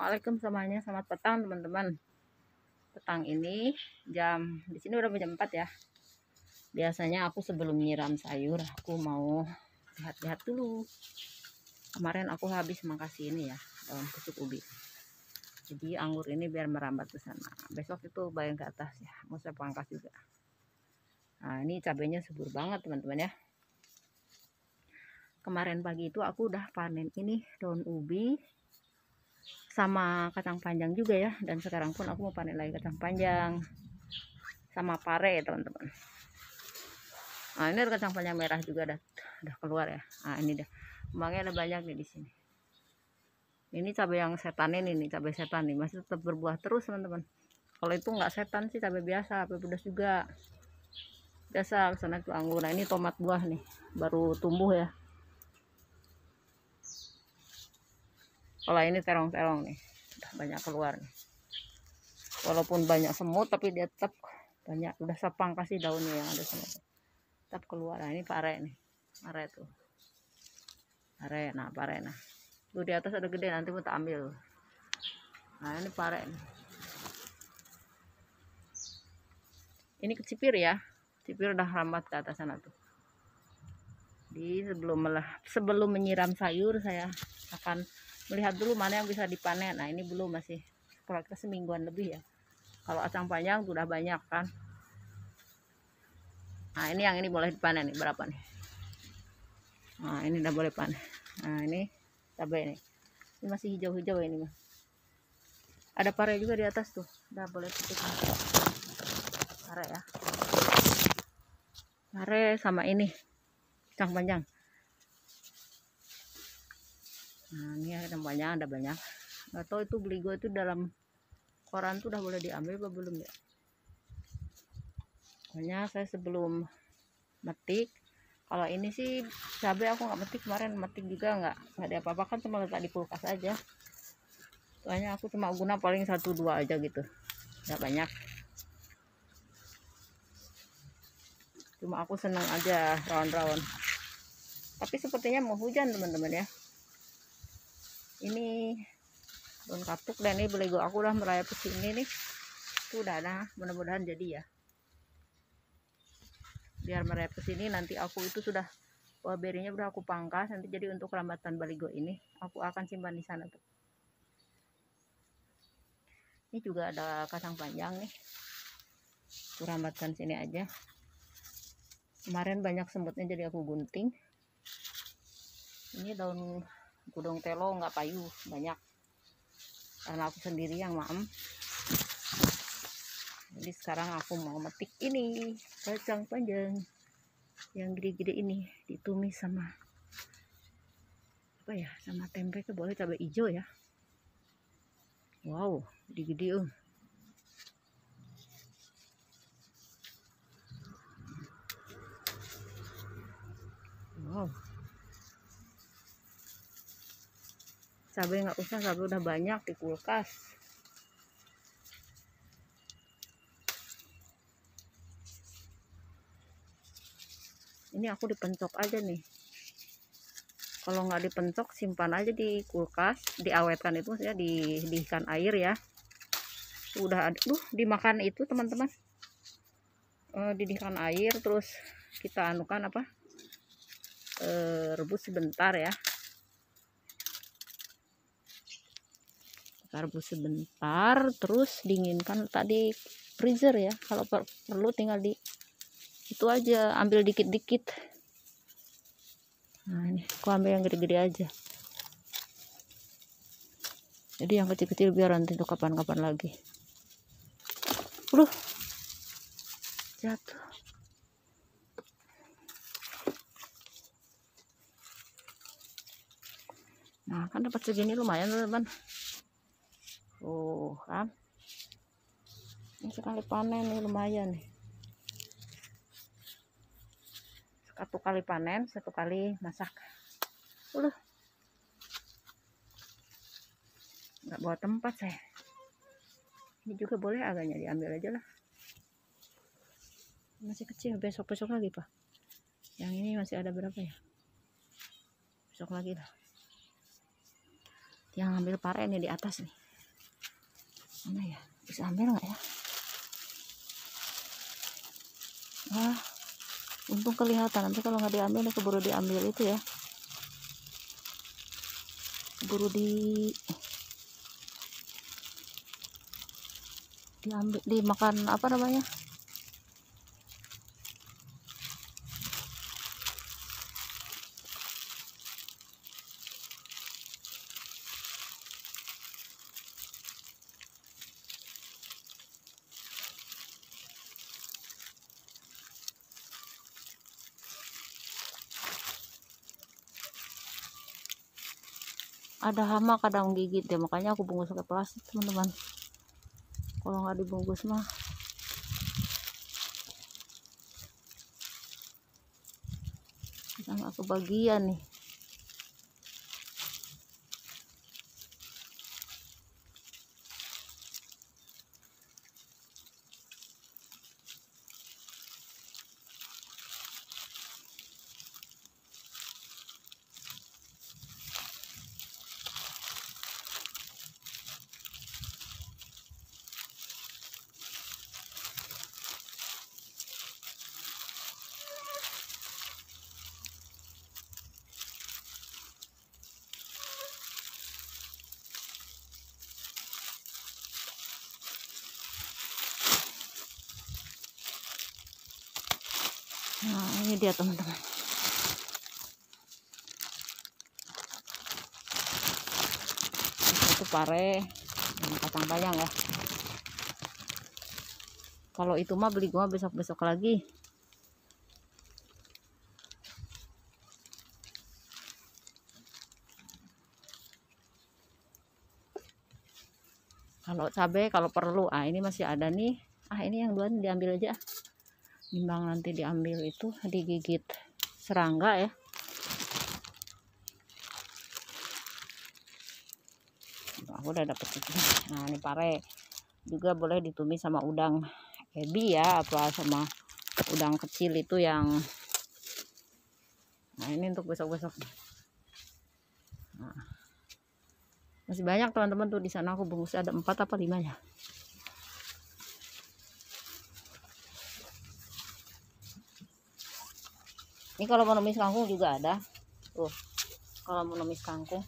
Assalamualaikum semuanya, selamat petang teman-teman. Petang ini jam di sini udah jam 4 ya. Biasanya aku sebelum nyiram sayur, aku mau lihat-lihat dulu. Kemarin aku habis makasih ini ya, daun kusuk ubi. Jadi anggur ini biar merambat ke sana. Besok itu bayang ke atas ya, mau saya pangkas juga. Nah, ini cabenya subur banget teman-teman ya. Kemarin pagi itu aku udah panen ini daun ubi sama kacang panjang juga ya. Dan sekarang pun aku mau panen lagi kacang panjang. Sama pare teman-teman. Nah ini ada kacang panjang merah juga udah udah keluar ya. Nah ini dah kembangnya ada banyak nih di sini. Ini cabai yang setan ini nih cabai setan nih. Masih tetap berbuah terus teman-teman. Kalau itu nggak setan sih cabai biasa cabai pedas juga. Biasa ke sana itu anggur nah ini tomat buah nih. Baru tumbuh ya kalau ini terong-terong nih. Udah banyak keluar nih. Walaupun banyak semut tapi dia tetap banyak udah sepang kasih daunnya yang ada semut. Tetap keluar. Nah ini pare nih. Pare tuh. Pare nah pare nah. Tuh di atas ada gede nanti mau tak ambil. Nah ini pare nih. Ini kecipir ya. Kecipir udah rambat ke atas sana tuh. Di sebelum sebelum menyiram sayur saya akan melihat dulu mana yang bisa dipanen. Nah ini belum masih kita semingguan lebih ya. Kalau acang panjang sudah banyak kan? Nah ini yang ini boleh dipanen nih berapa nih? Nah ini udah boleh panen. Nah ini cabai nih. Ini masih hijau-hijau ini mah ada pare juga di atas tuh. Udah boleh petik pare ya. Pare sama ini. Acang panjang nah ini ada banyak ada banyak. Nggak tahu itu beli gue itu dalam koran tuh udah boleh diambil apa belum ya? Pokoknya saya sebelum metik kalau ini sih cabai aku nggak metik kemarin metik juga nggak nggak ada apa-apa. Kan cuma letak di kulkas aja. Soalnya aku cuma guna paling satu dua aja gitu. Nggak banyak. Cuma aku senang aja rawan-rawan. Tapi sepertinya mau hujan teman-teman ya ini daun kapuk dan ini beli gua. Aku udah merayap ke sini nih. Tuh udah ada. Mudah-mudahan jadi ya. Biar merayap ke sini nanti aku itu sudah buah berinya udah aku pangkas. Nanti jadi untuk rambatan baligo ini aku akan simpan di sana tuh. Ini juga ada kacang panjang nih. Aku rambatkan sini aja. Kemarin banyak semutnya jadi aku gunting. Ini daun gudong telo nggak payu banyak. Karena aku sendiri yang maem. Jadi sekarang aku mau metik ini kacang panjang yang gede-gede ini ditumis sama apa ya sama tempe ke boleh cabai hijau ya. Wow gede-gede uh. wow cabai nggak usah cabai udah banyak di kulkas. Ini aku dipencok aja nih. Kalau nggak dipencok simpan aja di kulkas diawetkan itu ya di, air ya. Udah tuh dimakan itu teman-teman. E, di ikan air terus kita anukan apa? E, rebus sebentar ya rebus sebentar terus dinginkan tadi freezer ya. Kalau per perlu tinggal di itu aja ambil dikit-dikit. Nah ini aku ambil yang gede-gede aja. Jadi yang kecil-kecil biar nanti untuk kapan-kapan lagi. Aduh. Jatuh. Nah kan dapat segini lumayan teman-teman tuh kan ini sekali panen nih lumayan nih. Satu kali panen satu kali masak. Uluh. nggak bawa tempat saya ini juga boleh agaknya diambil aja lah. Masih kecil besok-besok lagi pak. Yang ini masih ada berapa ya? Besok lagi lah. Yang ambil pare nih di atas nih mana ya? Bisa ambil nggak ya? Wah untung kelihatan. Nanti kalau nggak diambil nih keburu diambil itu ya. Keburu di diambil dimakan apa namanya ada hama kadang gigit ya. Makanya aku bungkus pakai plastik teman-teman. Kalau nggak dibungkus mah. Kita nggak kebagian nih Nah, ini dia teman-teman. Itu pare dan kacang panjang ya. Kalau itu mah beli gua besok-besok lagi. Kalau cabai kalau perlu, ah ini masih ada nih. Ah ini yang nih diambil aja timbang nanti diambil itu digigit serangga ya. Aku udah dapet itu. Nah ini pare. Juga boleh ditumis sama udang ebi ya apa sama udang kecil itu yang nah ini untuk besok-besok. Nah. masih banyak teman-teman tuh di sana. Aku bungkus ada empat apa lima ya ini kalau mau numis kangkung juga ada. Tuh kalau mau numis kangkung.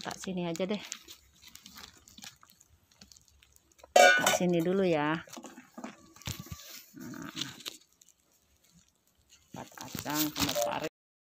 Tak sini aja deh. Tak sini dulu ya